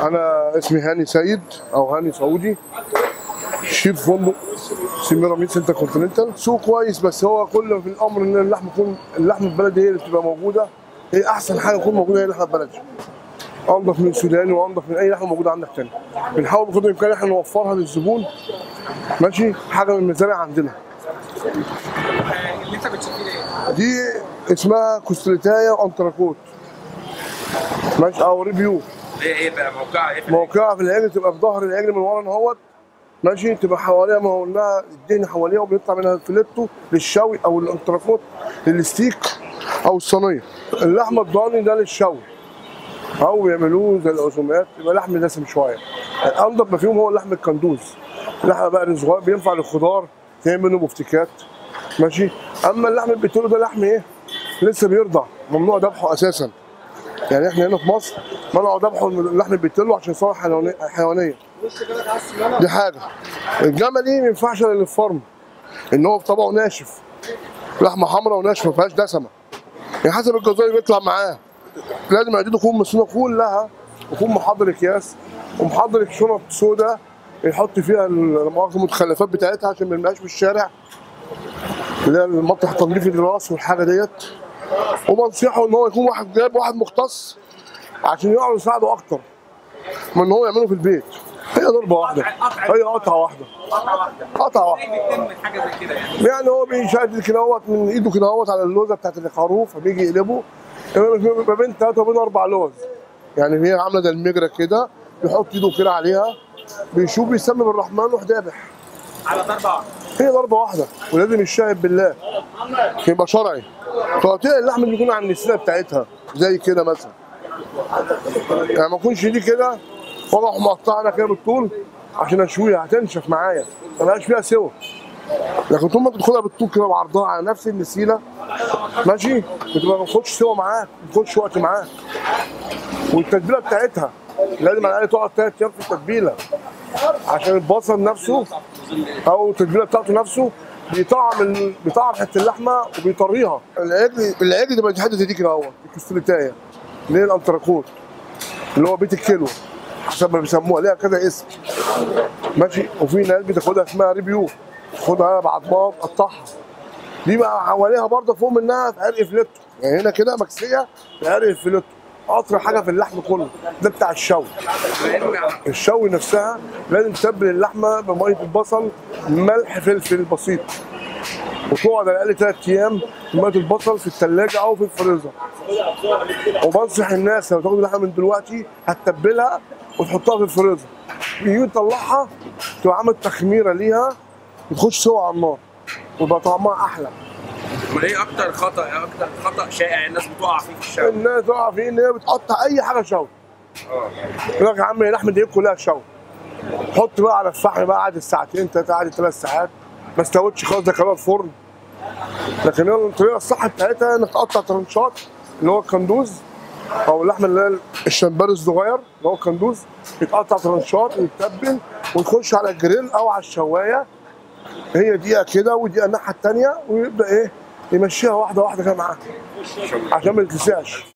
أنا اسمي هاني سيد أو هاني سعودي. شيف فندق سميراميس إنتركونتيننتال. سوق كويس بس هو كل في الأمر إن اللحم يكون اللحم البلدي هي اللي بتبقى موجودة. هي أحسن حاجة تكون موجودة هي اللحمه البلدي. أنضف من السوداني وأنضف من أي لحمه موجوده عندك تاني. بنحاول بقدر الإمكان إحنا نوفرها للزبون. ماشي؟ حاجة من المزارع عندنا. اللي انت بتشوفيه؟ دي اسمها كوستليتاية وأنتراكوت. ماشي؟ أو rib eye إيه إيه بقى؟ موقعها إيه موقعها في العجل تبقى في ظهر العجل من ورا اهوت ماشي تبقى حواليها ما لها الدهن حواليها وبيطلع منها الفليتو للشوي أو الانتراكوت للستيك أو الصينية. اللحمه الضاني ده للشوي. أو بيعملوه زي العزومات يبقى لحم دسم شوية. الانضف ما فيهم هو اللحم الكندوز. اللحمه بقى الصغير بينفع للخضار تعمل منه بفتكات ماشي؟ أما اللحم البتلو ده لحم إيه؟ لسه بيرضع. ممنوع ذبحه أساسا. يعني إحنا هنا في مصر منعوا ذبحوا اللحم البتلو عشان حيواني- حيوانية. دي حاجة. الجملي ما ينفعش الا للفرم إن هو بطبعه ناشف لحمة حمراء وناشفة ما فيهاش دسمة. يعني حسب الجزار اللي بيطلع معاه. لازم معدته تكون مسنونه كلها ويكون محضر أكياس ومحضر شنط سوداء يحط فيها المؤاخذة المتخلفات بتاعتها عشان ما يرميهاش في الشارع. اللي هي المطرح تنظيف الراس والحاجة ديت. وبنصحه إن هو يكون واحد جايب واحد مختص عشان يقعد يساعده أكتر من إن هو يعمله في البيت. هي ضربة واحدة. هي قطعة واحدة. قطعه واحدة. قطعة واحدة. حاجة زي كده يعني؟ يعني هو بيشد كده أهوت من إيده كده أهوت على اللوزة بتاعت الخروف فبيجي يقلبه. ما بين ثلاثة وبين أربع لوز. يعني هي عاملة زي المجرى كده بيحط إيده كده عليها بيشوف بيسمي بالرحمن ويروح ذابح على ضربة واحدة. هي ضربة واحدة ولازم يشاهد بالله. يبقى شرعي. تقطيع اللحم اللي يكون عن السنة بتاعتها زي كده مثلا. يعني ما يكونش دي كده وأروح مقطعنا كده بالطول عشان اشويها هتنشف معايا. ما بقاش فيها سوا لكن طول ما تدخلها بالطول كده بعرضها على نفس النسيلة ماشي؟ بتبقى ما تاخدش سوا معاك ما تاخدش وقت معاك. والتتبيلة بتاعتها لازم على الأقل تقعد ثلاث أيام في التتبيلة. عشان البصل نفسه أو التتبيلة بتاعته نفسه بيطعم. بيطعم حتة اللحمة وبيطريها. العجل العجل ده بيتحدد دي كده اهو الكستلتايه اللي هي الأنتراكوت اللي هو بيت الكلاوي. ما بيسموها ليها كذا اسم. ماشي؟ وفي ناس بتاخدها اسمها rib eye تاخدها بعد ما تقطعها دي بقى حواليها برضه فوق منها في عرق فليتو. يعني هنا كده مكسية في عرق الفليتو أطرى حاجة في اللحم كله. ده بتاع الشوي. الشوي نفسها لازم تتبل اللحمة بمية البصل ملح فلفل بسيط. وتقعد على الأقل ثلاث أيام مية البصل في الثلاجه أو في الفريزر. وبنصح الناس لو تاخد اللحمة من دلوقتي هتتبلها وتحطها في الفريزر. يجي تطلعها تبقى عامل تخميرة ليها وتخش سوا على النار ويبقى طعمها أحلى. امال إيه أكتر خطأ إيه أكتر خطأ شائع الناس بتقع فيه في الشارع؟ الناس تقع فيه إن هي بتقطع أي حاجة شوي. آه. يقول لك يا عم اللحمه دي كلها شوي. حط بقى على الفحم بقى قعد ساعتين ثلاثة قعد ثلاث ساعات. ما استوتش خالص ده كمان الفرن. لكن الطريقة الصح بتاعتها إنك تقطع ترنشات اللي هو الكندوز أو اللحمه اللي هي الشمبري الصغير اللي هو الكندوز يتقطع ترنشات ويتبل ويخش على الجريل أو على الشواية. هي دقيقة كده ودقيقة الناحية الثانية ويبدأ إيه يمشيها واحدة واحدة كده معاها. عشان ما يتلسعش